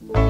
Bye.